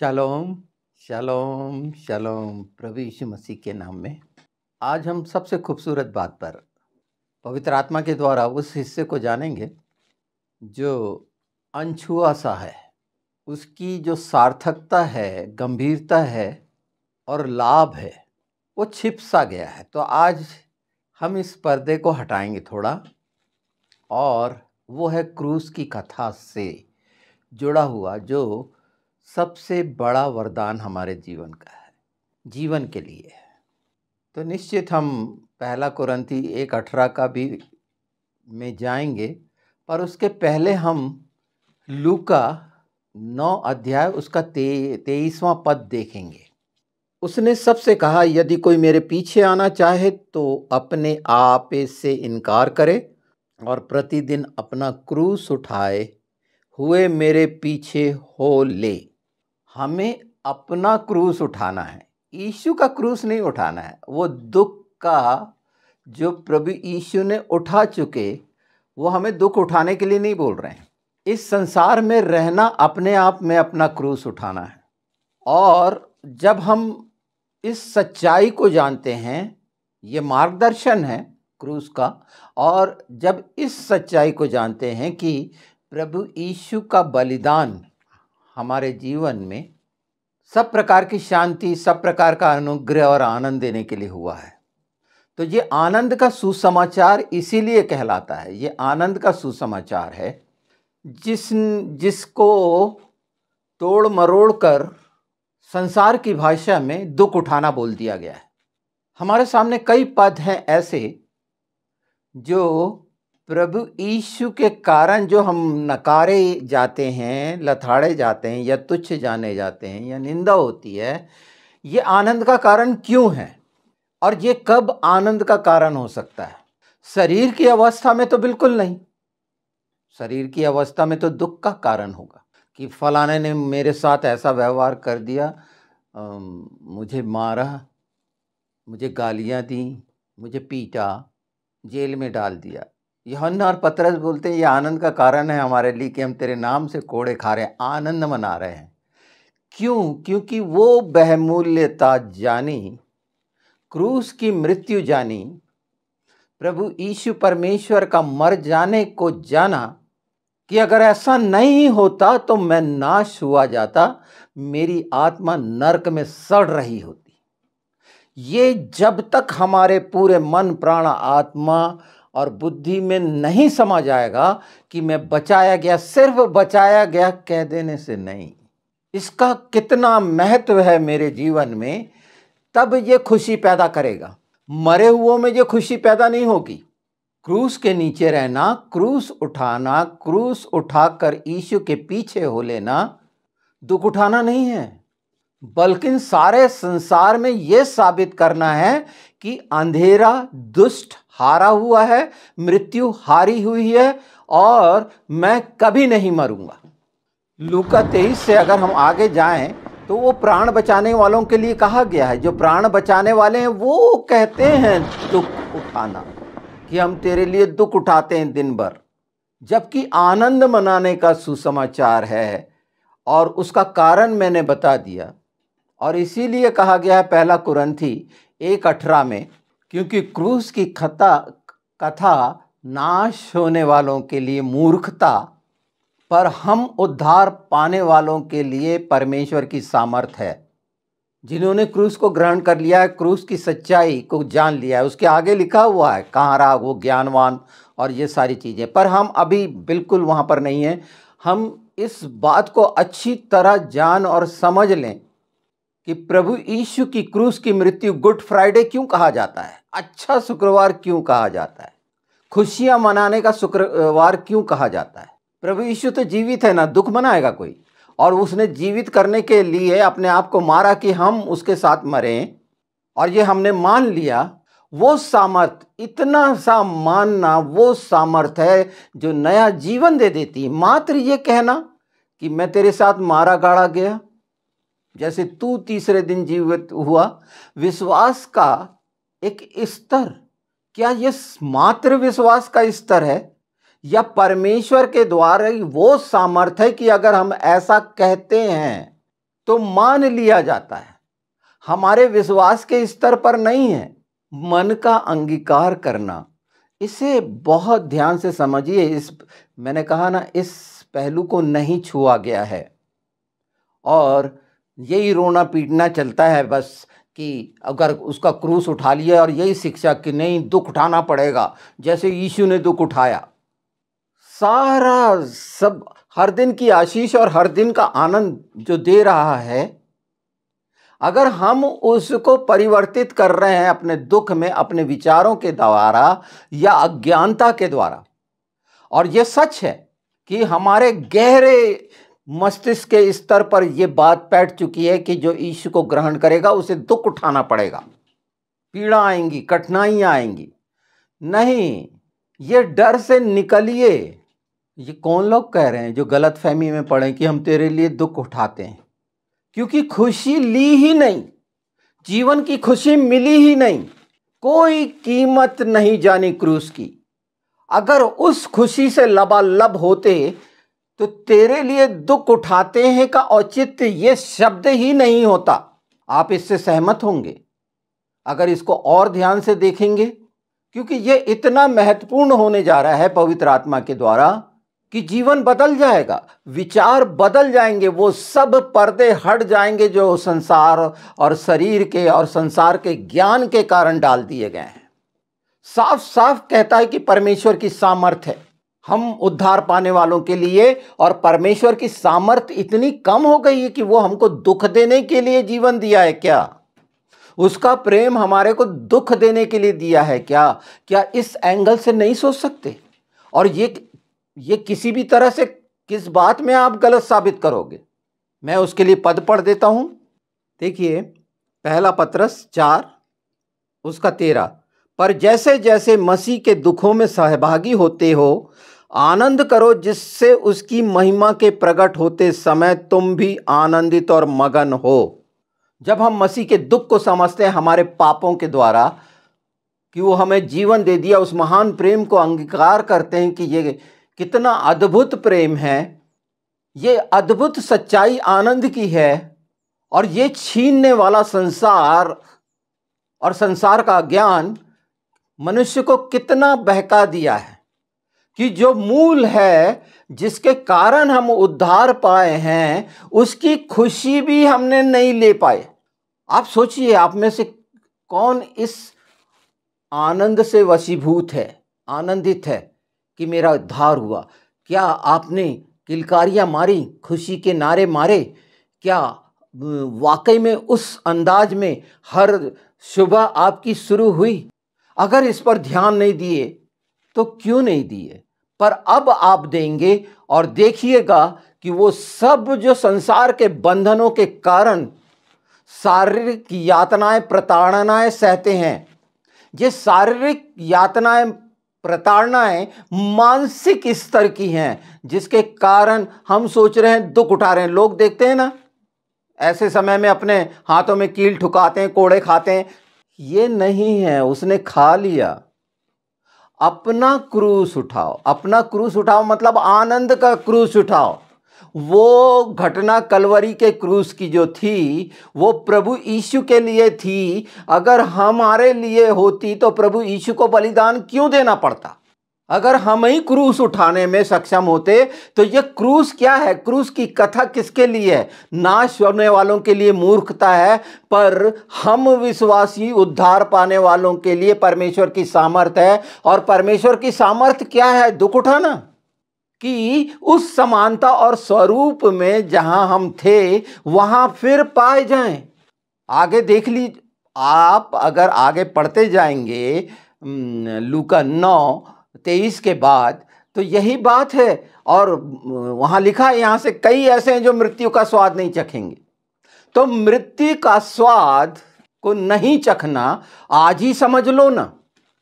Shalom शालोम शालोम, प्रभु यीशु मसीह के नाम में। आज हम सबसे खूबसूरत बात पर, पवित्र आत्मा के द्वारा उस हिस्से को जानेंगे, जो अनछुआ सा है। उसकी जो सार्थकता है, गंभीरता है और लाभ है, वो छिप सा गया है। तो आज हम इस पर्दे को हटाएँगे थोड़ा, और वो है क्रूस की कथा से जुड़ा हुआ, जो सबसे बड़ा वरदान हमारे जीवन का है, जीवन के लिए। है तो निश्चित हम पहला कुरंती एक अठारह का भी में जाएँगे, पर उसके पहले हम लूका नौ अध्याय उसका ते, तेईसवां पद देखेंगे। उसने सबसे कहा, यदि कोई मेरे पीछे आना चाहे तो अपने आप से इनकार करे और प्रतिदिन अपना क्रूस उठाए हुए मेरे पीछे हो ले। हमें अपना क्रूस उठाना है। यीशु का क्रूस नहीं उठाना है। वो दुख का जो प्रभु यीशु ने उठा चुके, वो हमें दुख उठाने के लिए नहीं बोल रहे हैं। इस संसार में रहना अपने आप में अपना क्रूस उठाना है। और जब हम इस सच्चाई को जानते हैं, ये मार्गदर्शन है क्रूस का, और जब इस सच्चाई को जानते हैं कि प्रभु यीशु का बलिदान हमारे जीवन में सब प्रकार की शांति, सब प्रकार का अनुग्रह और आनंद देने के लिए हुआ है। तो ये आनंद का सुसमाचार इसीलिए कहलाता है, ये आनंद का सुसमाचार है, जिस, जिसको तोड़ मरोड़ कर संसार की भाषा में दुख उठाना बोल दिया गया है। हमारे सामने कई पद हैं ऐसे जो प्रभु यीशु के कारण जो हम नकारे जाते हैं लथाड़े जाते हैं या तुच्छ जाने जाते हैं या निंदा होती है ये आनंद का कारण क्यों है? और ये कब आनंद का कारण हो सकता है? शरीर की अवस्था में तो बिल्कुल नहीं। शरीर की अवस्था में तो दुख का कारण होगा कि फलाने ने मेरे साथ ऐसा व्यवहार कर दिया आ, मुझे मारा मुझे गालियाँ दी मुझे पीटा जेल में डाल दिया। यहन्ना और पतरस बोलते हैं, ये आनंद का कारण है हमारे लिए कि हम तेरे नाम से कोड़े खा रहे हैं, आनंद मना रहे हैं। क्यों? क्योंकि वो बहमूल्यता जानी, क्रूस की मृत्यु जानी, प्रभु यीशु परमेश्वर का मर जाने को जाना कि अगर ऐसा नहीं होता तो मैं नाश हुआ जाता, मेरी आत्मा नरक में सड़ रही होती। ये जब तक हमारे पूरे मन, प्राण, आत्मा और बुद्धि में नहीं समझ आएगा कि मैं बचाया गया, सिर्फ़ बचाया गया कह देने से नहीं। इसका कितना महत्व है मेरे जीवन में, तब ये खुशी पैदा करेगा। मरे हुओं में ये खुशी पैदा नहीं होगी। क्रूस के नीचे रहना, क्रूस उठाना, क्रूस उठाकर ईशु के पीछे हो लेना दुख उठाना नहीं है। बल्कि सारे संसार में यह साबित करना है कि अंधेरा, दुष्ट हारा हुआ है, मृत्यु हारी हुई है और मैं कभी नहीं मरूँगा। लूका तेईस से अगर हम आगे जाएँ तो वो प्राण बचाने वालों के लिए कहा गया है। जो प्राण बचाने वाले हैं, वो कहते हैं, दुख उठाना, कि हम तेरे लिए दुख उठाते हैं दिन भर, जबकि आनंद मनाने का सुसमाचार है। और उसका कारण मैंने बता दिया। और इसीलिए कहा गया है, पहला कुरंथी एक अठारह में क्योंकि क्रूस की कथा कथा नाश होने वालों के लिए मूर्खता, पर हम उद्धार पाने वालों के लिए परमेश्वर की सामर्थ है। जिन्होंने क्रूस को ग्रहण कर लिया है, क्रूस की सच्चाई को जान लिया है, उसके आगे लिखा हुआ है, कहाँ रहा वो ज्ञानवान और ये सारी चीज़ें। पर हम अभी बिल्कुल वहाँ पर नहीं हैं। हम इस बात को अच्छी तरह जान और समझ लें कि प्रभु यीशु की क्रूस की मृत्यु गुड फ्राइडे क्यों कहा जाता है? अच्छा शुक्रवार क्यों कहा जाता है? खुशियाँ मनाने का शुक्रवार क्यों कहा जाता है? प्रभु यीशु तो जीवित है ना, दुख मनाएगा कोई? और उसने जीवित करने के लिए अपने आप को मारा कि हम उसके साथ मरें, और ये हमने मान लिया। वो सामर्थ, इतना सा मानना वो सामर्थ है जो नया जीवन दे देती। मात्र ये कहना कि मैं तेरे साथ मारा गाड़ा गया। जैसे तू तीसरे दिन जीवित हुआ, विश्वास का एक स्तर। क्या ये मात्र विश्वास का स्तर है? या परमेश्वर के द्वारा वो सामर्थ्य है कि अगर हम ऐसा कहते हैं तो मान लिया जाता है। हमारे विश्वास के स्तर पर नहीं है। मन का अंगीकार करना। इसे बहुत ध्यान से समझिए। इस, मैंने कहा ना, इस पहलू को नहीं छुआ गया है। और यही रोना पीटना चलता है बस। कि अगर उसका क्रूस उठा लिया और यही शिक्षा कि नहीं, दुख उठाना पड़ेगा। जैसे यीशु ने दुख उठाया। सारा सब, हर दिन की आशीष और हर दिन का आनंद जो दे रहा है, अगर हम उसको परिवर्तित कर रहे हैं अपने दुख में, अपने विचारों के द्वारा या अज्ञानता के द्वारा, और यह सच है कि हमारे गहरे मस्तिष्क के स्तर पर यह बात बैठ चुकी है कि जो ईश्वर को ग्रहण करेगा, उसे दुख उठाना पड़ेगा। पीड़ा आएँगी, कठिनाइयाँ आएँगी। नहीं, ये डर से निकलिए। ये कौन लोग कह रहे हैं जो गलत फहमी में पड़े कि हम तेरे लिए दुख उठाते हैं? क्योंकि खुशी ली ही नहीं, जीवन की खुशी मिली ही नहीं। कोई कीमत नहीं जानी क्रूस की। अगर उस खुशी से लबालब होते तो तेरे लिए दुख उठाते हैं का औचित्य ये शब्द ही नहीं होता। आप इससे सहमत होंगे। अगर इसको और ध्यान से देखेंगे, क्योंकि ये इतना महत्वपूर्ण होने जा रहा है पवित्र आत्मा के द्वारा कि जीवन बदल जाएगा, विचार बदल जाएँगे, वो सब पर्दे हट जाएँगे जो संसार और शरीर के और संसार के ज्ञान के कारण डाल दिए गए हैं। साफ़ साफ़ कहता है कि परमेश्वर की सामर्थ्य है। हम उद्धार पाने वालों के लिए और परमेश्वर की सामर्थ्य इतनी कम हो गई है कि वो हमको दुख देने के लिए जीवन दिया है क्या? उसका प्रेम हमारे को दुख देने के लिए दिया है क्या? क्या इस एंगल से नहीं सोच सकते? और ये ये किसी भी तरह से किस बात में आप गलत साबित करोगे? मैं उसके लिए पद पढ़ देता हूँ। देखिए, पहला पत्रस चार, उसका तेरह। पर जैसे जैसे मसीह के दुखों में सहभागी होते हो आनंद करो जिससे उसकी महिमा के प्रकट होते समय तुम भी आनंदित और मगन हो। जब हम मसीह के दुख को समझते हैं, हमारे पापों के द्वारा, कि वो हमें जीवन दे दिया, उस महान प्रेम को अंगीकार करते हैं कि ये कितना अद्भुत प्रेम है। ये अद्भुत सच्चाई आनंद की है और ये छीनने वाला संसार और संसार का ज्ञान मनुष्य को कितना बहका दिया है। कि जो मूल है, जिसके कारण हम उद्धार पाए हैं, उसकी खुशी भी हमने नहीं ले पाए। आप सोचिए, आप में से कौन इस आनंद से वशीभूत है, आनंदित है कि मेरा उद्धार हुआ? क्या आपने किलकारियाँ मारी, खुशी के नारे मारे? क्या वाकई में उस अंदाज में हर सुबह आपकी शुरू हुई? अगर इस पर ध्यान नहीं दिए तो क्यों नहीं दिए? पर अब आप देंगे और देखिएगा कि वो सब जो संसार के बंधनों के कारण शारीरिक यातनाएँ, प्रताड़नाएँ सहते हैं। ये शारीरिक यातनाएँ, प्रताड़नाएँ मानसिक स्तर की हैं, जिसके कारण हम सोच रहे हैं दुख उठा रहे हैं। लोग देखते हैं ना, ऐसे समय में अपने हाथों में कील ठुकाते हैं, कोड़े खाते हैं। ये नहीं है, उसने खा लिया। अपना क्रूस उठाओ। अपना क्रूस उठाओ मतलब आनंद का क्रूस उठाओ। वो घटना कलवरी के क्रूस की जो थी, वो प्रभु यीशु के लिए थी। अगर हमारे लिए होती तो प्रभु यीशु को बलिदान क्यों देना पड़ता? अगर हम ही क्रूस उठाने में सक्षम होते तो ये क्रूस क्या है? क्रूस की कथा किसके लिए है? नाश होने वालों के लिए मूर्खता है, पर हम विश्वासी उद्धार पाने वालों के लिए परमेश्वर की सामर्थ है। और परमेश्वर की सामर्थ क्या है? दुख उठाना। कि उस समानता और स्वरूप में जहाँ हम थे, वहाँ फिर पाए जाएँ। आगे देख लीजिए आप अगर आगे पढ़ते जाएँगे लूका नौ तेईस के बाद तो यही बात है। और वहाँ लिखा है, यहाँ से कई ऐसे हैं जो मृत्यु का स्वाद नहीं चखेंगे। तो मृत्यु का स्वाद को नहीं चखना, आज ही समझ लो ना।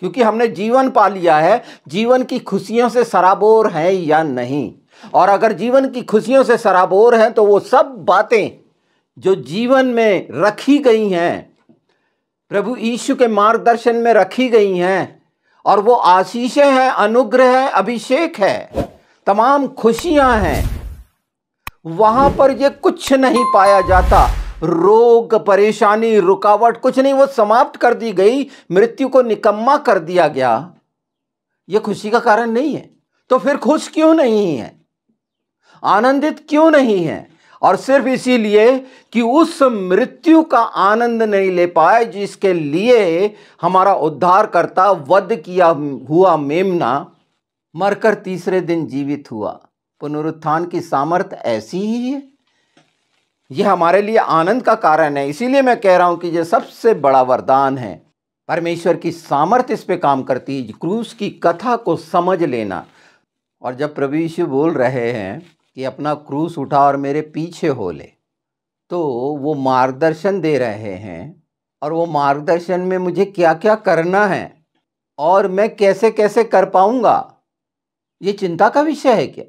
क्योंकि हमने जीवन पा लिया है, जीवन की खुशियों से सराबोर है या नहीं? और अगर जीवन की खुशियों से सराबोर हैं तो वो सब बातें जो जीवन में रखी गई हैं, प्रभु यीशु के मार्गदर्शन में रखी गई हैं और वो आशीषें हैं, अनुग्रह है, अभिषेक है, तमाम खुशियाँ हैं। वहाँ पर ये कुछ नहीं पाया जाता। रोग, परेशानी, रुकावट कुछ नहीं, वो समाप्त कर दी गई, मृत्यु को निकम्मा कर दिया गया। ये खुशी का कारण नहीं है। तो फिर खुश क्यों नहीं है? आनंदित क्यों नहीं है? और सिर्फ़ इसीलिए कि उस मृत्यु का आनंद नहीं ले पाए जिसके लिए हमारा उद्धार करता वध किया हुआ मेमना मरकर तीसरे दिन जीवित हुआ। पुनरुत्थान की सामर्थ ऐसी ही है। यह हमारे लिए आनंद का कारण है। इसीलिए मैं कह रहा हूँ कि यह सबसे बड़ा वरदान है। परमेश्वर की सामर्थ्य इस पे काम करती है। क्रूस की कथा को समझ लेना। और जब प्रभु यीशु बोल रहे हैं कि अपना क्रूस उठा और मेरे पीछे हो ले। तो वो मार्गदर्शन दे रहे हैं और वो मार्गदर्शन में मुझे क्या क्या करना है और मैं कैसे कैसे कर पाऊँगा? ये चिंता का विषय है क्या?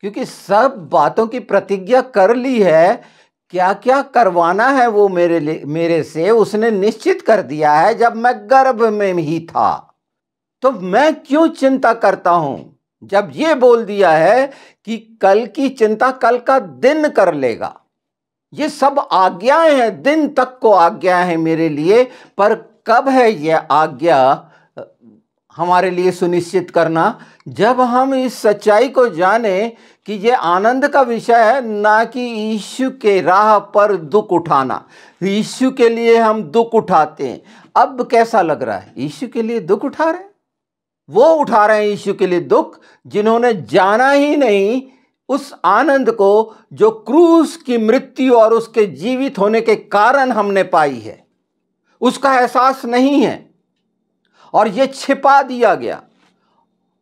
क्योंकि सब बातों की प्रतिज्ञा कर ली है क्या क्या करवाना है वो मेरे लिए, मेरे से उसने निश्चित कर दिया है जब मैं गर्भ में ही था। तो मैं क्यों चिंता करता हूँ? जब ये बोल दिया है कि कल की चिंता कल का दिन कर लेगा। ये सब आज्ञाएँ हैं, दिन तक को आज्ञा है मेरे लिए, पर कब है यह आज्ञा? हमारे लिए सुनिश्चित करना। जब हम इस सच्चाई को जाने कि ये आनंद का विषय है, ना कि यीशु के राह पर दुख उठाना। यीशु के लिए हम दुख उठाते हैं। अब कैसा लग रहा है? यीशु के लिए दुख उठा रहे हैं? वो उठा रहे हैं यीशु के लिए दुख जिन्होंने जाना ही नहीं उस आनंद को जो क्रूस की मृत्यु और उसके जीवित होने के कारण हमने पाई है। उसका एहसास नहीं है और ये छिपा दिया गया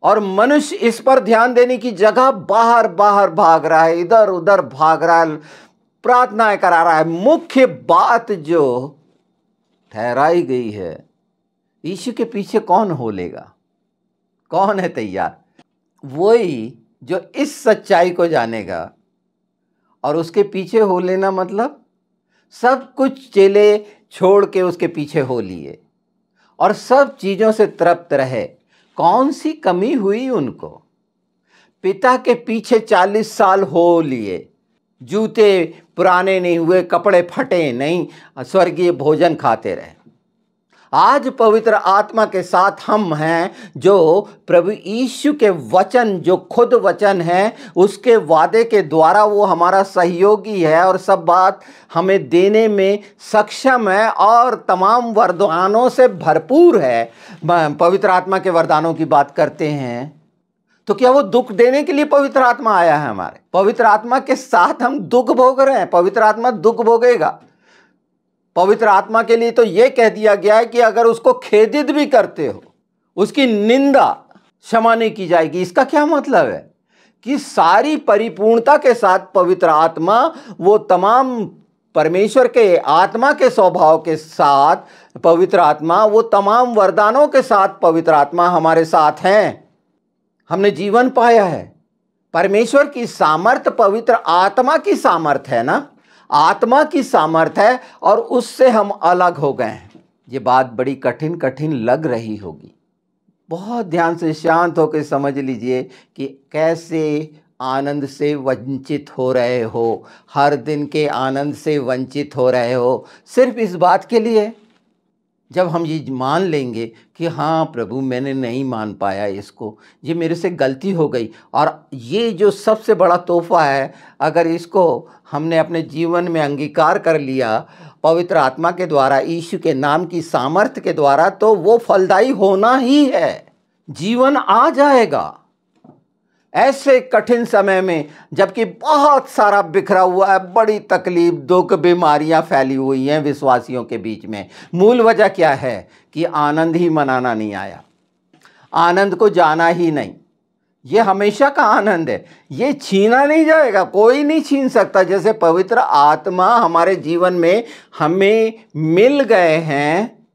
और मनुष्य इस पर ध्यान देने की जगह बाहर बाहर भाग रहा है, इधर उधर भाग रहा है, प्रार्थनाएँ करा रहा है। मुख्य बात जो ठहराई गई है ईश्वर के पीछे कौन हो लेगा? कौन है तैयार? वही जो इस सच्चाई को जानेगा और उसके पीछे हो लेना मतलब सब कुछ चेले छोड़ के उसके पीछे हो लिए और सब चीज़ों से तृप्त रहे। कौन सी कमी हुई उनको? पिता के पीछे चालीस साल हो लिए। जूते पुराने नहीं हुए, कपड़े फटे नहीं, स्वर्गीय भोजन खाते रहे। आज पवित्र आत्मा के साथ हम हैं, जो प्रभु यीशु के वचन, जो खुद वचन है, उसके वादे के द्वारा वो हमारा सहयोगी है और सब बात हमें देने में सक्षम है और तमाम वरदानों से भरपूर है। पवित्र आत्मा के वरदानों की बात करते हैं। तो क्या वो दुख देने के लिए पवित्र आत्मा आया है हमारे? पवित्र आत्मा के साथ हम दुख भोग रहे हैं। पवित्र आत्मा दुख भोगेगा। पवित्र आत्मा के लिए तो यह कह दिया गया है कि अगर उसको खेदित भी करते हो, उसकी निंदा क्षमा नहीं की जाएगी। इसका क्या मतलब है? कि सारी परिपूर्णता के साथ पवित्र आत्मा, वो तमाम परमेश्वर के आत्मा के स्वभाव के साथ पवित्र आत्मा, वो तमाम वरदानों के साथ पवित्र आत्मा हमारे साथ हैं। हमने जीवन पाया है। परमेश्वर की सामर्थ्य पवित्र आत्मा की सामर्थ्य है ना? आत्मा की सामर्थ्य है और उससे हम अलग हो गए हैं। ये बात बड़ी कठिन कठिन लग रही होगी। बहुत ध्यान से शांत होकर समझ लीजिए कि कैसे आनंद से वंचित हो रहे हो, हर दिन के आनंद से वंचित हो रहे हो, सिर्फ़ इस बात के लिए जब हम ये मान लेंगे कि हाँ प्रभु, मैंने नहीं मान पाया इसको, ये मेरे से गलती हो गई। और ये जो सबसे बड़ा तोहफा है, अगर इसको हमने अपने जीवन में अंगीकार कर लिया, पवित्र आत्मा के द्वारा ईशु के नाम की सामर्थ्य के द्वारा तो वो फलदायी होना ही है। जीवन आ जाएगा। ऐसे कठिन समय में, जबकि बहुत सारा बिखरा हुआ है, बड़ी तकलीफ़, दुख, बीमारियाँ फैली हुई हैं विश्वासियों के बीच में। मूल वजह क्या है कि आनंद ही मनाना नहीं आया। आनंद को जाना ही नहीं। ये हमेशा का आनंद है। ये छीना नहीं जाएगा, कोई नहीं छीन सकता। जैसे पवित्र आत्मा हमारे जीवन में हमें मिल गए हैं,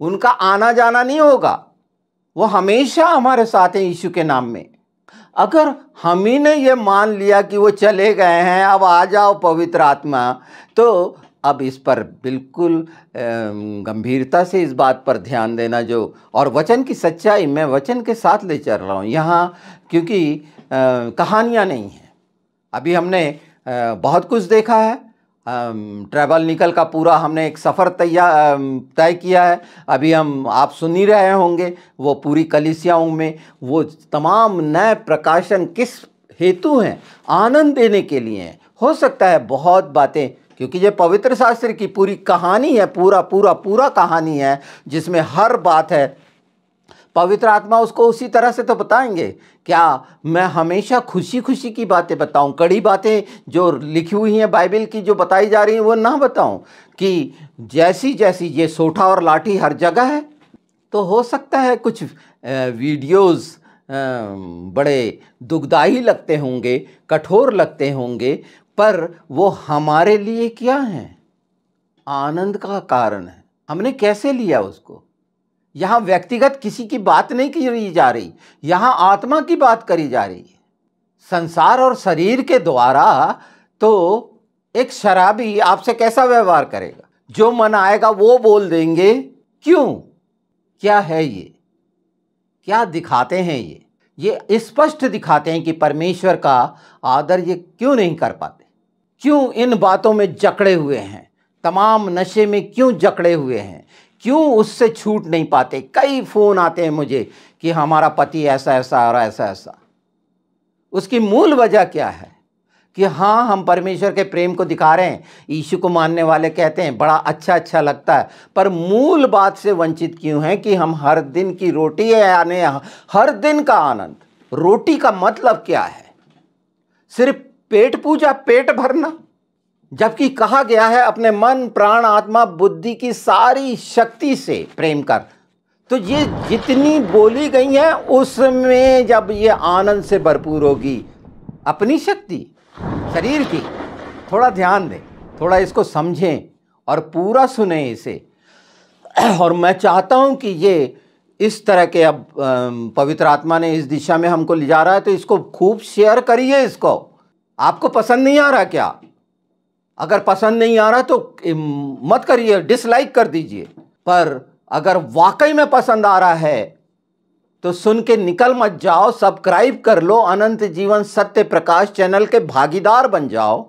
उनका आना जाना नहीं होगा। वो हमेशा हमारे साथ हैं यीशु के नाम में। अगर हम ही ने ये मान लिया कि वो चले गए हैं, अब आ जाओ पवित्र आत्मा। तो अब इस पर बिल्कुल गंभीरता से इस बात पर ध्यान देना जो, और वचन की सच्चाई मैं वचन के साथ ले चल रहा हूँ। यहाँ क्योंकि कहानियाँ नहीं हैं। अभी हमने बहुत कुछ देखा है। ट्रैवल निकल का पूरा हमने एक सफ़र तैयार तय किया है। अभी हम, आप सुन ही रहे होंगे, वो पूरी कलिसियाओं में वो तमाम नए प्रकाशन किस हेतु हैं, आनंद देने के लिए हैं। हो सकता है बहुत बातें, क्योंकि ये पवित्र शास्त्र की पूरी कहानी है, पूरा पूरा पूरा कहानी है, जिसमें हर बात है। पवित्र आत्मा उसको उसी तरह से तो बताएँगे। क्या मैं हमेशा खुशी खुशी की बातें बताऊँ? कड़ी बातें जो लिखी हुई हैं बाइबल की, जो बताई जा रही हैं, वो ना बताऊँ कि जैसी जैसी ये सोठा और लाठी हर जगह है तो हो सकता है कुछ वीडियोस बड़े दुखदाई लगते होंगे, कठोर लगते होंगे, पर वो हमारे लिए क्या हैं? आनंद का कारण है। हमने कैसे लिया उसको? यहाँ व्यक्तिगत किसी की बात नहीं की जा रही, यहाँ आत्मा की बात करी जा रही संसार और शरीर के द्वारा तो एक शराबी आपसे कैसा व्यवहार करेगा? जो मन आएगा वो बोल देंगे, क्यों? क्या है ये? क्या दिखाते हैं ये? ये स्पष्ट दिखाते हैं कि परमेश्वर का आदर ये क्यों नहीं कर पाते? क्यों इन बातों में जकड़े हुए हैं? तमाम नशे में क्यों जकड़े हुए हैं? क्यों उससे छूट नहीं पाते? कई फ़ोन आते हैं मुझे कि हमारा पति ऐसा ऐसा और ऐसा ऐसा। उसकी मूल वजह क्या है? कि हाँ हम परमेश्वर के प्रेम को दिखा रहे हैं, यीशु को मानने वाले कहते हैं, बड़ा अच्छा अच्छा लगता है। पर मूल बात से वंचित क्यों हैं कि हम हर दिन की रोटी है यानी हर दिन का आनंद? रोटी का मतलब क्या है? सिर्फ़ पेट पूजा, पेट भरना? जबकि कहा गया है अपने मन, प्राण, आत्मा, बुद्धि की सारी शक्ति से प्रेम कर। तो ये जितनी बोली गई है, उसमें जब ये आनंद से भरपूर होगी, अपनी शक्ति, शरीर की, थोड़ा ध्यान दें, थोड़ा इसको समझें और पूरा सुने इसे। और मैं चाहता हूँ कि ये इस तरह के अब पवित्र आत्मा ने इस दिशा में हमको ले जा रहा है तो इसको खूब शेयर करिए इसको। आपको पसंद नहीं आ रहा क्या? अगर पसंद नहीं आ रहा तो मत करिए डिसलाइक कर दीजिए। पर अगर वाकई में पसंद आ रहा है तो सुन के निकल मत जाओ सब्सक्राइब कर लो, अनंत जीवन सत्य प्रकाश चैनल के भागीदार बन जाओ,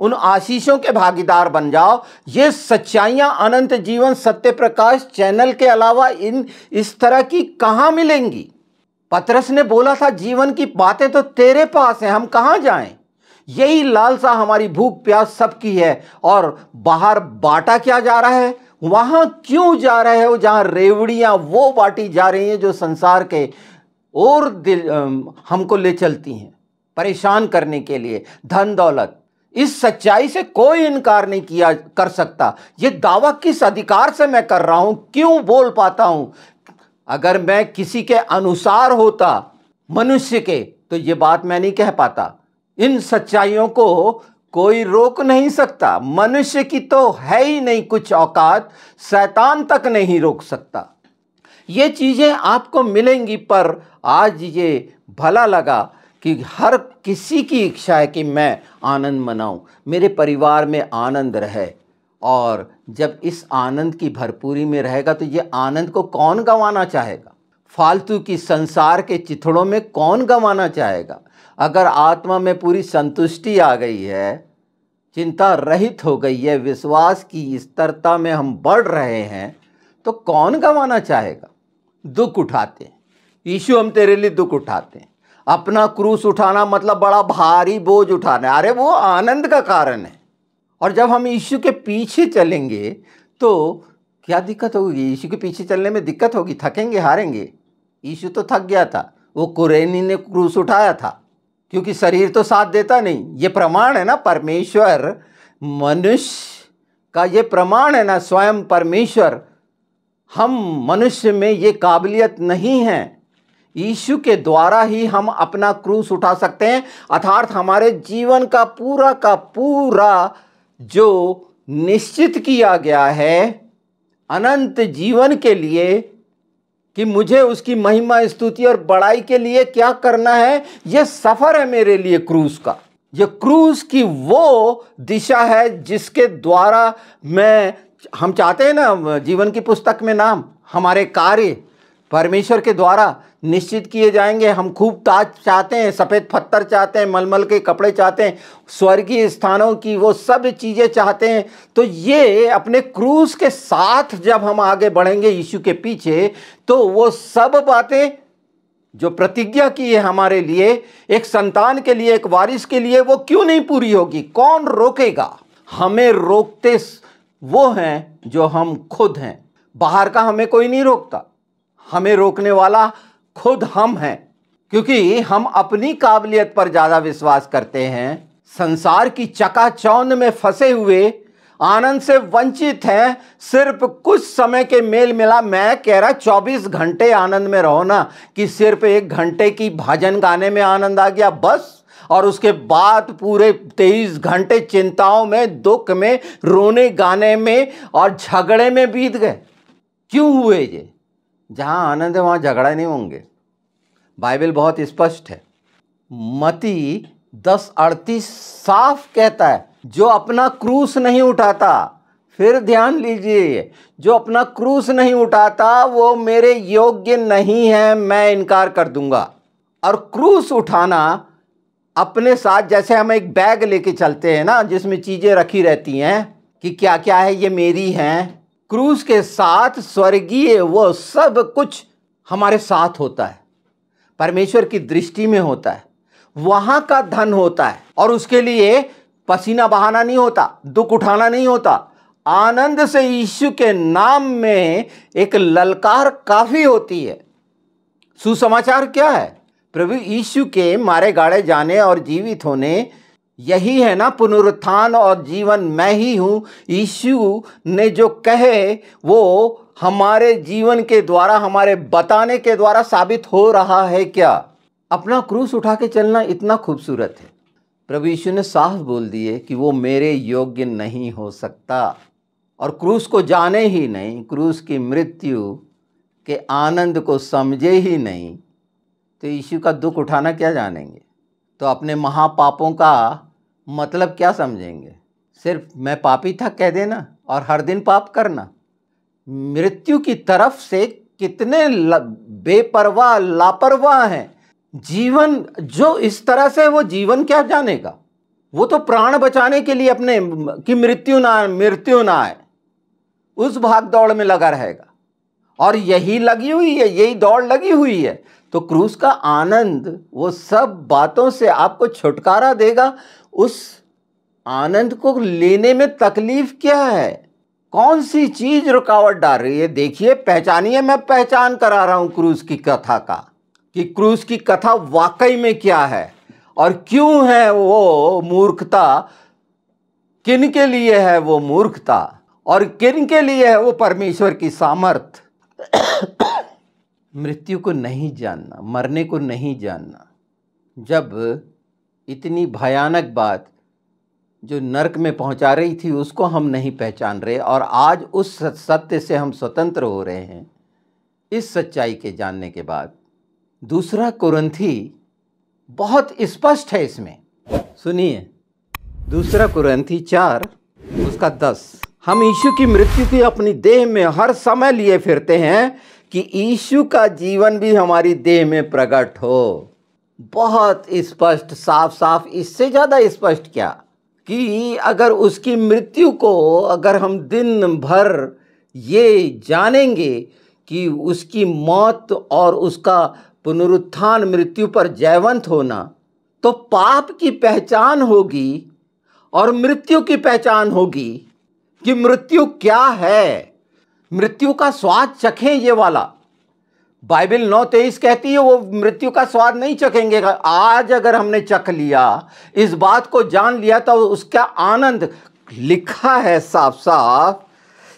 उन आशीषों के भागीदार बन जाओ। ये सच्चाइयाँ अनंत जीवन सत्य प्रकाश चैनल के अलावा इन, इस तरह की कहाँ मिलेंगी? पत्रस ने बोला था, जीवन की बातें तो तेरे पास हैं, हम कहाँ जाएँ? यही लालसा हमारी भूख प्यास सबकी है। और बाहर बांटा क्या जा रहा है? वहाँ क्यों जा रहे हो जहाँ रेवड़ियाँ वो बांटी जा रही हैं जो संसार के और दिल हमको ले चलती हैं परेशान करने के लिए। धन दौलत। इस सच्चाई से कोई इनकार नहीं किया कर सकता। ये दावा किस अधिकार से मैं कर रहा हूँ? क्यों बोल पाता हूँ? अगर मैं किसी के अनुसार होता मनुष्य के तो ये बात मैं नहीं कह पाता। इन सच्चाइयों को कोई रोक नहीं सकता। मनुष्य की तो है ही नहीं कुछ औकात, शैतान तक नहीं रोक सकता। ये चीज़ें आपको मिलेंगी, पर आज ये भला लगा कि हर किसी की इच्छा है कि मैं आनंद मनाऊं। मेरे परिवार में आनंद रहे और जब इस आनंद की भरपूरी में रहेगा तो ये आनंद को कौन गंवाना चाहेगा? फालतू की संसार के चिथड़ों में कौन गंवाना चाहेगा? अगर आत्मा में पूरी संतुष्टि आ गई है, चिंता रहित हो गई है, विश्वास की स्तरता में हम बढ़ रहे हैं तो कौन गंवाना चाहेगा? दुख उठाते हैं। यीशु हम तेरे लिए दुख उठाते हैं। अपना क्रूस उठाना मतलब बड़ा भारी बोझ उठाना। अरे वो आनंद का कारण है। और जब हम यीशु के पीछे चलेंगे तो क्या दिक्कत होगी? यीशु के पीछे चलने में दिक्कत होगी? थकेंगे? हारेंगे? यीशु तो थक गया था। वो कुरैनी ने क्रूस उठाया था। क्योंकि शरीर तो साथ देता नहीं। ये प्रमाण है ना, परमेश्वर मनुष्य का ये प्रमाण है ना, स्वयं परमेश्वर। हम मनुष्य में ये काबिलियत नहीं है। यीशु के द्वारा ही हम अपना क्रूस उठा सकते हैं। अर्थात हमारे जीवन का पूरा का पूरा जो निश्चित किया गया है, अनंत जीवन के लिए कि मुझे उसकी महिमा, स्तुति और बड़ाई के लिए क्या करना है? यह सफ़र है मेरे लिए क्रूज का। यह क्रूज की वो दिशा है जिसके द्वारा मैं, हम चाहते हैं ना, जीवन की पुस्तक में नाम, हमारे कार्य, परमेश्वर के द्वारा निश्चित किए जाएँगे। हम खूब ताज चाहते हैं, सफ़ेद पत्थर चाहते हैं, मलमल के कपड़े चाहते हैं, स्वर्गीय स्थानों की वो सब चीज़ें चाहते हैं। तो ये अपने क्रूज के साथ जब हम आगे बढ़ेंगे यीशु के पीछे तो वो सब बातें जो प्रतिज्ञा की है हमारे लिए, एक संतान के लिए, एक वारिस के लिए, वो क्यों नहीं पूरी होगी? कौन रोकेगा? हमें रोकते वो हैं जो हम खुद हैं। बाहर का हमें कोई नहीं रोकता। हमें रोकने वाला खुद हम हैं, क्योंकि हम अपनी काबिलियत पर ज़्यादा विश्वास करते हैं। संसार की चकाचौंध में फंसे हुए, आनंद से वंचित हैं, सिर्फ़ कुछ समय के मेल मिला मैं कह रहा, चौबीस घंटे आनंद में रहो ना, कि सिर्फ़ एक घंटे की भजन गाने में आनंद आ गया, बस। और उसके बाद पूरे तेईस घंटे चिंताओं में, दुख में, रोने गाने में और झगड़े में बीत गए। क्यों हुए ये? जहाँ आनंद है, वहाँ झगड़ा नहीं होंगे। बाइबल बहुत स्पष्ट है। मती दस अड़तीस साफ़ कहता है, जो अपना क्रूस नहीं उठाता, फिर ध्यान लीजिए जो अपना क्रूस नहीं उठाता, वो मेरे योग्य नहीं है, मैं इनकार कर दूँगा। और क्रूस उठाना अपने साथ, जैसे हम एक बैग लेके चलते हैं ना, जिसमें चीज़ें रखी रहती हैं, कि क्या क्या है, ये मेरी हैं क्रूस के साथ स्वर्गीय, वो सब कुछ हमारे साथ होता है। परमेश्वर की दृष्टि में होता है। वहाँ का धन होता है और उसके लिए पसीना बहाना नहीं होता, दुख उठाना नहीं होता। आनंद से यीशु के नाम में एक ललकार काफ़ी होती है। सुसमाचार क्या है? प्रभु यीशु के मारे गाड़े जाने और जीवित होने यही है ना पुनरुत्थान और जीवन। मैं ही हूँ, यीशु ने जो कहे, वो हमारे जीवन के द्वारा, हमारे बताने के द्वारा साबित हो रहा है क्या? अपना क्रूस उठा के चलना इतना खूबसूरत है। प्रभु यीशु ने साफ़ बोल दिए कि वो मेरे योग्य नहीं हो सकता। और क्रूस को जाने ही नहीं, क्रूस की मृत्यु के आनंद को समझे ही नहीं। तो यीशु का दुख उठाना क्या जानेंगे? तो अपने महापापों का मतलब क्या समझेंगे? सिर्फ़ मैं पापी था कह देना और हर दिन पाप करना। मृत्यु की तरफ़ से कितने बेपरवाह, लापरवाह हैं। जीवन, जो इस तरह से वो जीवन क्या जानेगा? वो तो प्राण बचाने के लिए अपने की मृत्यु ना मृत्यु ना आए। उस भाग दौड़ में लगा रहेगा। और यही लगी हुई है, यही दौड़ लगी हुई है। तो क्रूस का आनंद वो सब बातों से आपको छुटकारा देगा। उस आनंद को लेने में तकलीफ़ क्या है? कौन सी चीज़ रुकावट डाल रही है? देखिए, पहचानिए, मैं पहचान करा रहा हूँ क्रूस की कथा का, कि क्रूस की कथा वाकई में क्या है और क्यों है वो मूर्खता? किन के लिए है वो मूर्खता? और किन के लिए है वो परमेश्वर की सामर्थ? मृत्यु को नहीं जानना, मरने को नहीं जानना, जब इतनी भयानक बात जो नरक में पहुँचा रही थी उसको हम नहीं पहचान रहे और आज उस सत्य से हम स्वतंत्र हो रहे हैं, इस सच्चाई के जानने के बाद। दूसरा कुरंथी बहुत स्पष्ट है इसमें। सुनिए। दूसरा कुरंथी चार, उसका दस। हम यीशु की मृत्यु की अपनी देह में हर समय लिए फिरते हैं कि यीशु का जीवन भी हमारी देह में प्रकट हो। बहुत स्पष्ट साफ़ साफ़ इससे ज़्यादा स्पष्ट क्या? कि अगर उसकी मृत्यु को अगर हम दिन भर ये जानेंगे कि उसकी मौत और उसका पुनरुत्थान मृत्यु पर जयवंत होना तो पाप की पहचान होगी और मृत्यु की पहचान होगी कि मृत्यु क्या है। मृत्यु का स्वाद चखें ये वाला। बाइबल नौ तेईस कहती है, वो मृत्यु का स्वाद नहीं चखेंगे। आज अगर हमने चख लिया, इस बात को जान लिया तो उसका आनंद लिखा है साफ़ साफ़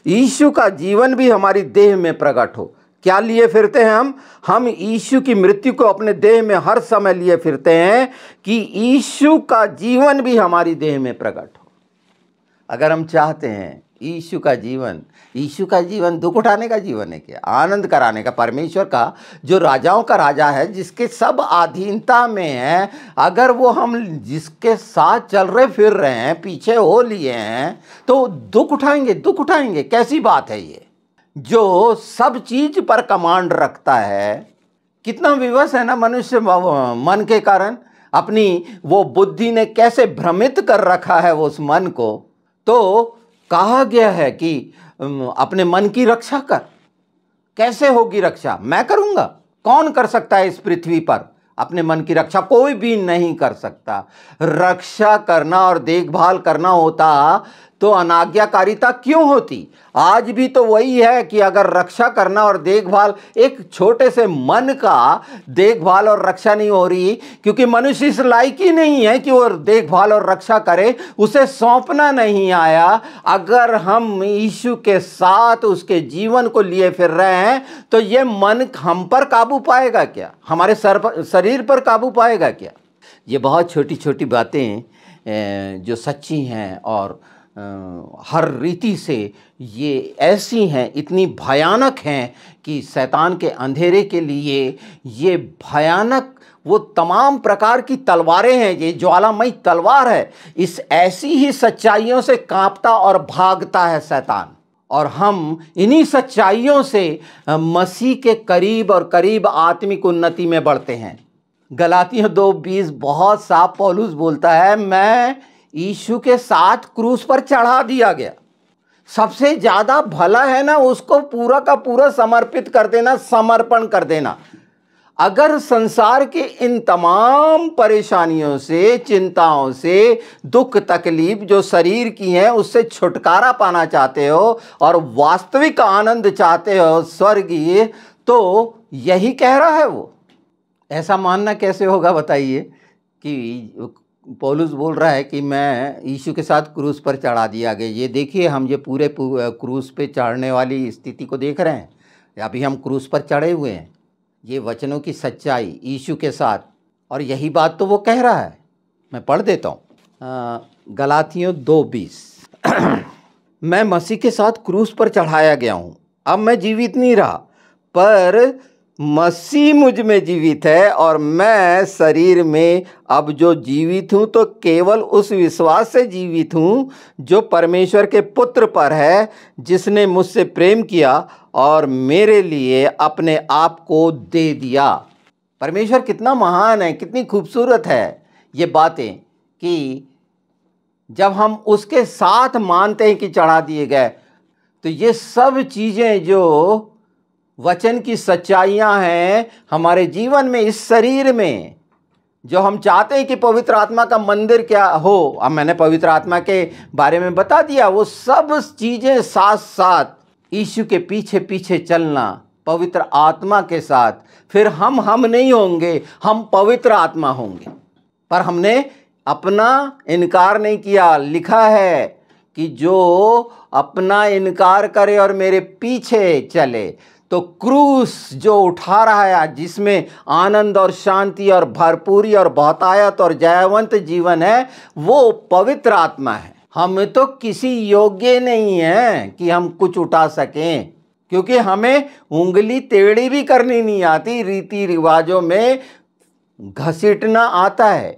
ईशु का जीवन भी हमारी देह में प्रकट हो। क्या लिए फिरते हैं हम? हम ईशु की मृत्यु को अपने देह में हर समय लिए फिरते हैं कि ईशु का जीवन भी हमारी देह में प्रकट हो। अगर हम चाहते हैं ईशु का जीवन, ईशु का जीवन दुख उठाने का जीवन है क्या? आनंद कराने का, परमेश्वर का, जो राजाओं का राजा है, जिसके सब अधीनता में है, अगर वो हम जिसके साथ चल रहे, फिर रहे हैं, पीछे हो लिए हैं तो दुख उठाएँगे दुख उठाएँगे। कैसी बात है ये? जो सब चीज़ पर कमांड रखता है, कितना विवश है ना मनुष्य मन के कारण? अपनी वो बुद्धि ने कैसे भ्रमित कर रखा है वो उस मन को? तो कहा गया है कि अपने मन की रक्षा कर। कैसे होगी रक्षा? मैं करूँगा। कौन कर सकता है इस पृथ्वी पर? अपने मन की रक्षा कोई भी नहीं कर सकता। रक्षा करना और देखभाल करना होता तो अनाज्ञाकारिता क्यों होती? आज भी तो वही है कि अगर रक्षा करना और देखभाल एक छोटे से मन का देखभाल और रक्षा नहीं हो रही, क्योंकि मनुष्य इस लायक ही नहीं है कि वो देखभाल और रक्षा करे, उसे सौंपना नहीं आया। अगर हम यीशु के साथ उसके जीवन को लिए फिर रहे हैं तो ये मन हम पर काबू पाएगा क्या? हमारे सर पर, शरीर पर काबू पाएगा क्या? ये बहुत छोटी छोटी बातें जो सच्ची हैं और हर रीति से ये ऐसी हैं, इतनी भयानक हैं कि शैतान के अंधेरे के लिए ये भयानक, वो तमाम प्रकार की तलवारें हैं, ये ज्वालामयी तलवार है। इस ऐसी ही सच्चाइयों से कांपता और भागता है शैतान। और हम इन्हीं सच्चाइयों से मसीह के करीब और करीब आत्मिक उन्नति में बढ़ते हैं। गलातियों दो बीस बहुत साफ़ पौलुस बोलता है, मैं यीशु के साथ क्रूस पर चढ़ा दिया गया। सबसे ज़्यादा भला है ना उसको पूरा का पूरा समर्पित कर देना, समर्पण कर देना। अगर संसार के इन तमाम परेशानियों से, चिंताओं से, दुख तकलीफ़ जो शरीर की हैं, उससे छुटकारा पाना चाहते हो और वास्तविक आनंद चाहते हो स्वर्गीय तो यही कह रहा है वो। ऐसा मानना कैसे होगा बताइए कि पौलुस बोल रहा है कि मैं यीशु के साथ क्रूस पर चढ़ा दिया गया। ये देखिए, हम ये पूरे क्रूस पे चढ़ने वाली स्थिति को देख रहे हैं। अभी हम क्रूस पर चढ़े हुए हैं। ये वचनों की सच्चाई यीशु के साथ। और यही बात तो वो कह रहा है। मैं पढ़ देता हूँ। गलातियों दो बीस। मैं मसीह के साथ क्रूस पर चढ़ाया गया हूँ। अब मैं जीवित नहीं रहा। पर मसीह मुझमें जीवित है और मैं शरीर में अब जो जीवित हूँ तो केवल उस विश्वास से जीवित हूँ, जो परमेश्वर के पुत्र पर है, जिसने मुझसे प्रेम किया और मेरे लिए अपने आप को दे दिया। परमेश्वर कितना महान है, कितनी खूबसूरत है ये बातें कि जब हम उसके साथ मानते हैं कि चढ़ा दिए गए तो ये सब चीज़ें जो वचन की सच्चाइयाँ हैं हमारे जीवन में, इस शरीर में। जो हम चाहते हैं कि पवित्र आत्मा का मंदिर क्या हो, अब मैंने पवित्र आत्मा के बारे में बता दिया, वो सब चीज़ें साथ साथ यीशु के पीछे पीछे चलना, पवित्र आत्मा के साथ। फिर हम हम नहीं होंगे, हम पवित्र आत्मा होंगे। पर हमने अपना इनकार नहीं किया। लिखा है कि जो अपना इनकार करे और मेरे पीछे चले तो क्रूस जो उठा रहा है, जिसमें आनंद और शांति और भरपूरी और बहुतायत और जयवंत जीवन है, वो पवित्र आत्मा है। हम तो किसी योग्य नहीं है कि हम कुछ उठा सकें, क्योंकि हमें उंगली टेढ़ी भी करनी नहीं आती रीति रिवाजों में घसीटना आता है।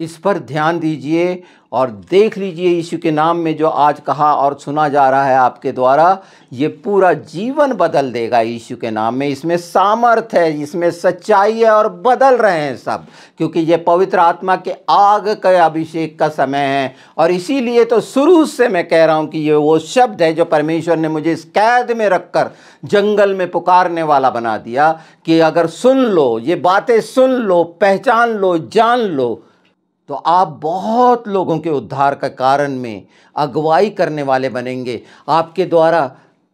इस पर ध्यान दीजिए और देख लीजिए यीशु के नाम में जो आज कहा और सुना जा रहा है आपके द्वारा, ये पूरा जीवन बदल देगा यीशु के नाम में। इसमें सामर्थ है, इसमें सच्चाई है और बदल रहे हैं सब, क्योंकि ये पवित्र आत्मा के आग के अभिषेक का समय है। और इसीलिए तो शुरू से मैं कह रहा हूँ कि ये वो शब्द है जो परमेश्वर ने मुझे इस कैद में रखकर जंगल में पुकारने वाला बना दिया कि अगर सुन लो, ये बातें सुन लो, पहचान लो, जान लो तो आप बहुत लोगों के उद्धार का कारण में अगुवाई करने वाले बनेंगे। आपके द्वारा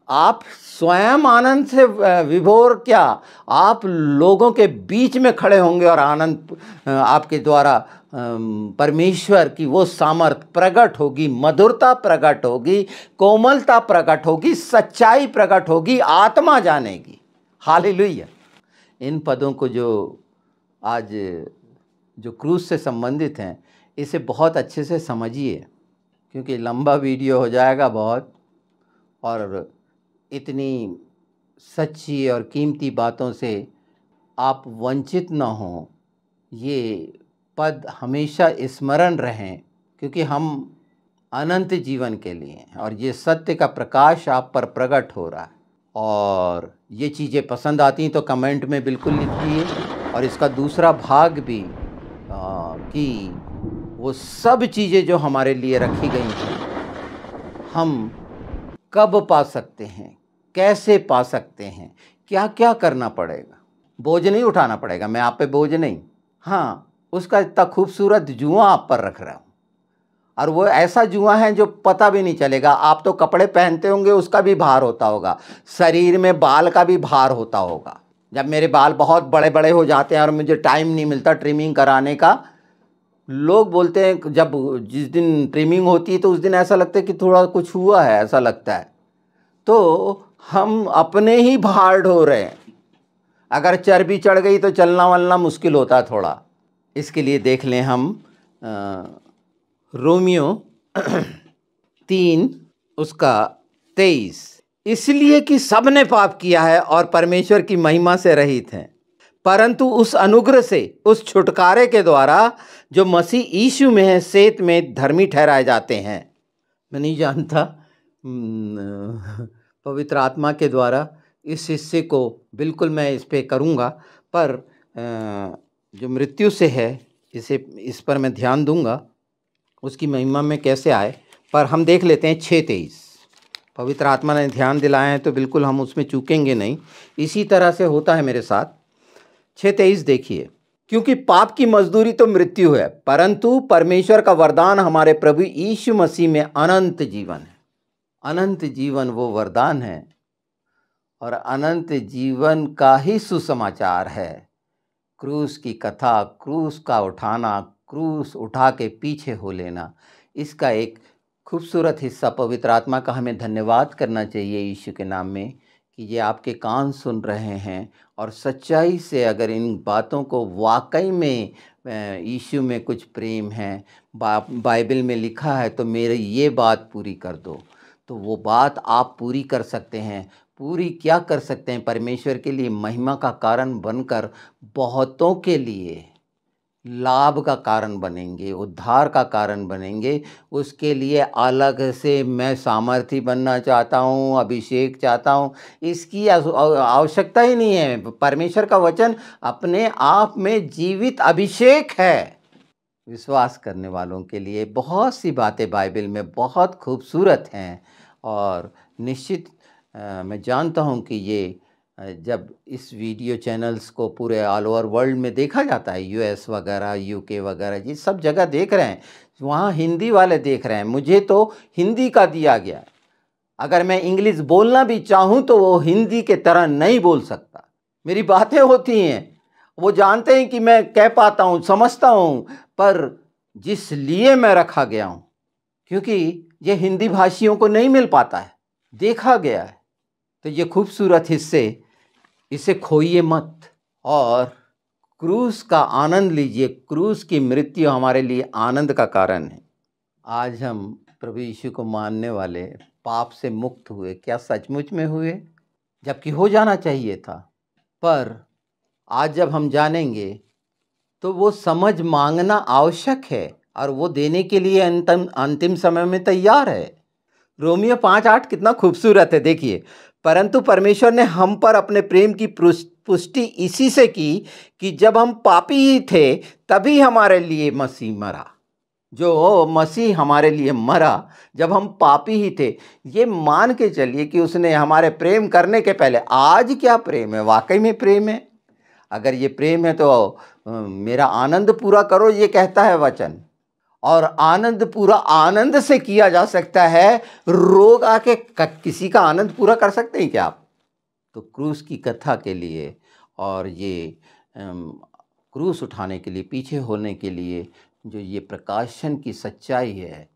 आप स्वयं आनंद से विभोर क्या? आप लोगों के बीच में खड़े होंगे और आनंद आपके द्वारा परमेश्वर की वो सामर्थ प्रकट होगी, मधुरता प्रकट होगी, कोमलता प्रकट होगी, सच्चाई प्रकट होगी, आत्मा जानेगी। हाल इन पदों को जो आज जो क्रूज से संबंधित हैं, इसे बहुत अच्छे से समझिए, क्योंकि लंबा वीडियो हो जाएगा बहुत, और इतनी सच्ची और कीमती बातों से आप वंचित न हों। ये पद हमेशा स्मरण रहें, क्योंकि हम अनंत जीवन के लिए और ये सत्य का प्रकाश आप पर प्रकट हो रहा है। और ये चीज़ें पसंद आती हैं तो कमेंट में बिल्कुल लिखिए, और इसका दूसरा भाग भी कि वो सब चीज़ें जो हमारे लिए रखी गई हैं, हम कब पा सकते हैं, कैसे पा सकते हैं क्या क्या करना पड़ेगा? बोझ नहीं उठाना पड़ेगा, मैं आप पे बोझ नहीं। हाँ उसका इतना खूबसूरत जुआ आप पर रख रहा हूँ। और वो ऐसा जुआ है जो पता भी नहीं चलेगा, आप तो कपड़े पहनते होंगे, उसका भी भार होता होगा, शरीर में बाल का भी भार होता होगा। जब मेरे बाल बहुत बड़े बड़े हो जाते हैं और मुझे टाइम नहीं मिलता ट्रिमिंग कराने का लोग बोलते हैं जब जिस दिन ट्रिमिंग होती है तो उस दिन ऐसा लगता है कि थोड़ा कुछ हुआ है ऐसा लगता है। तो हम अपने ही भार ढो रहे हैं। अगर चर्बी चढ़ गई तो चलना वलना मुश्किल होता है थोड़ा। इसके लिए देख लें हम आ, रोमियो तीन उसका तेईस। इसलिए कि सबने पाप किया है और परमेश्वर की महिमा से रहित हैं। परंतु उस अनुग्रह से, उस छुटकारे के द्वारा, जो मसीह ईशु में है, सेत में धर्मी ठहराए जाते हैं। मैं नहीं जानता पवित्र आत्मा के द्वारा इस हिस्से को बिल्कुल मैं इस पर करूँगा, पर जो मृत्यु से है, इसे, इस पर मैं ध्यान दूँगा, उसकी महिमा में कैसे आए, पर हम देख लेते हैं छः तेईस। पवित्र आत्मा ने ध्यान दिलाए हैं तो बिल्कुल हम उसमें चूकेंगे नहीं। इसी तरह से होता है मेरे साथ। छः तेईस देखिए। क्योंकि पाप की मजदूरी तो मृत्यु है, परंतु परमेश्वर का वरदान हमारे प्रभु यीशु मसीह में अनंत जीवन है। अनंत जीवन वो वरदान है और अनंत जीवन का ही सुसमाचार है। क्रूस की कथा, क्रूस का उठाना, क्रूस उठा के पीछे हो लेना, इसका एक खूबसूरत हिस्सा पवित्र आत्मा का हमें धन्यवाद करना चाहिए यीशु के नाम में। कि ये आपके कान सुन रहे हैं और सच्चाई से अगर इन बातों को वाकई में यीशु में कुछ प्रेम है बाइबल में लिखा है तो मेरी ये बात पूरी कर दो। तो वो बात आप पूरी कर सकते हैं। पूरी क्या कर सकते हैं? परमेश्वर के लिए महिमा का कारण बनकर बहुतों के लिए। लाभ का कारण बनेंगे, उद्धार का कारण बनेंगे। उसके लिए अलग से मैं सामर्थ्य बनना चाहता हूँ, अभिषेक चाहता हूँ। इसकी आवश्यकता ही नहीं है। परमेश्वर का वचन अपने आप में जीवित अभिषेक है। विश्वास करने वालों के लिए बहुत सी बातें बाइबल में बहुत खूबसूरत हैं और निश्चित मैं जानता हूँ कि ये जब इस वीडियो चैनल्स को पूरे ऑल ओवर वर्ल्ड में देखा जाता है, यूएस वगैरह, यूके वगैरह, ये सब जगह देख रहे हैं, वहाँ हिंदी वाले देख रहे हैं। मुझे तो हिंदी का दिया गया है। अगर मैं इंग्लिश बोलना भी चाहूँ तो वो हिंदी के तरह नहीं बोल सकता। मेरी बातें होती हैं। वो जानते हैं कि मैं कह पाता हूँ, समझता हूँ, पर जिस लिए मैं रखा गया हूँ, क्योंकि ये हिंदी भाषियों को नहीं मिल पाता है। देखा गया है। तो ये खूबसूरत हिस्से इसे खोइए मत और क्रूस का आनंद लीजिए। क्रूस की मृत्यु हमारे लिए आनंद का कारण है। आज हम प्रभु यीशु को मानने वाले पाप से मुक्त हुए। क्या सचमुच में हुए? जबकि हो जाना चाहिए था। पर आज जब हम जानेंगे तो वो समझ मांगना आवश्यक है और वो देने के लिए अंतिम अंतिम समय में तैयार है। रोमियो पाँच आठ कितना खूबसूरत है। देखिए परंतु परमेश्वर ने हम पर अपने प्रेम की पुष्टि इसी से की कि जब हम पापी ही थे, तभी हमारे लिए मसीह मरा। जो मसीह हमारे लिए मरा, जब हम पापी ही थे, ये मान के चलिए कि उसने हमारे प्रेम करने के पहले आज क्या प्रेम है? वाकई में प्रेम है? अगर ये प्रेम है तो मेरा आनंद पूरा करो, ये कहता है वचन। और आनंद पूरा आनंद से किया जा सकता है। रोग आके किसी का आनंद पूरा कर सकते हैं क्या आप? तो क्रूस की कथा के लिए और ये क्रूस उठाने के लिए, पीछे होने के लिए जो ये प्रकाशन की सच्चाई है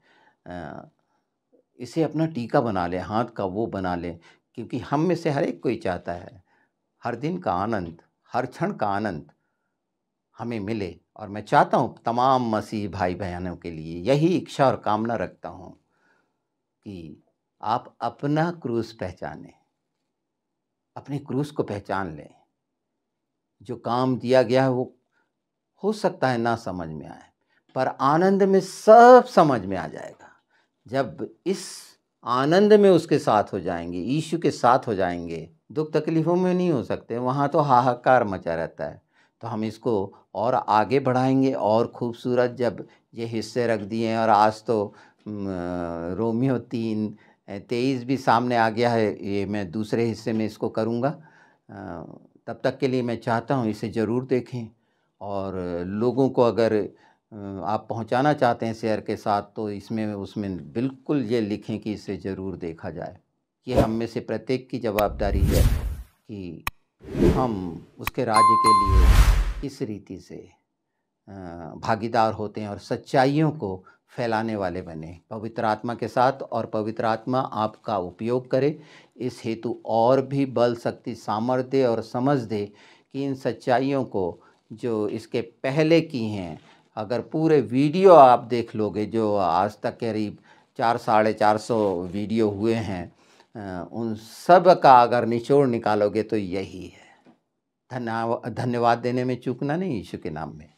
इसे अपना टीका बना लें, हाथ का वो बना लें, क्योंकि हम में से हर एक कोई चाहता है। हर दिन का आनंद, हर क्षण का आनंद। हमें मिले और मैं चाहता हूँ तमाम मसीह भाई बहनों के लिए यही इच्छा और कामना रखता हूँ कि आप अपना क्रूस पहचानें, अपने क्रूस को पहचान लें। जो काम दिया गया है वो हो सकता है ना समझ में आए, पर आनंद में सब समझ में आ जाएगा। जब इस आनंद में उसके साथ हो जाएँगे ईशु के साथ हो जाएँगे, दुख तकलीफ़ों में नहीं हो सकते, वहाँ तो हाहाकार मचा रहता है। तो हम इसको और आगे बढ़ाएँगे, और खूबसूरत जब ये हिस्से रख दिए हैं और आज तो रोमियो तीन तेईस भी सामने आ गया है, ये मैं दूसरे हिस्से में इसको करूँगा। तब तक के लिए मैं चाहता हूँ इसे ज़रूर देखें, और लोगों को अगर आप पहुंचाना चाहते हैं शेयर के साथ तो इसमें, उसमें बिल्कुल ये लिखें कि इसे ज़रूर देखा जाए। ये हम में से प्रत्येक की जवाबदारी है कि हम उसके राज्य के लिए किस रीति से भागीदार होते हैं और सच्चाइयों को फैलाने वाले बने। पवित्र आत्मा के साथ और पवित्र आत्मा आपका उपयोग करे। इस हेतु और भी बल, शक्ति, सामर्थ्य और समझ दे कि इन सच्चाइयों को जो इसके पहले की हैं, अगर पूरे वीडियो आप देख लोगे, जो आज तक करीब चार, साढ़े चार सौ वीडियो हुए हैं उन सब का अगर निचोड़ निकालोगे तो यही है। धन्यवाद देने में चूकना नहीं यीशु के नाम में।